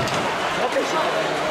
No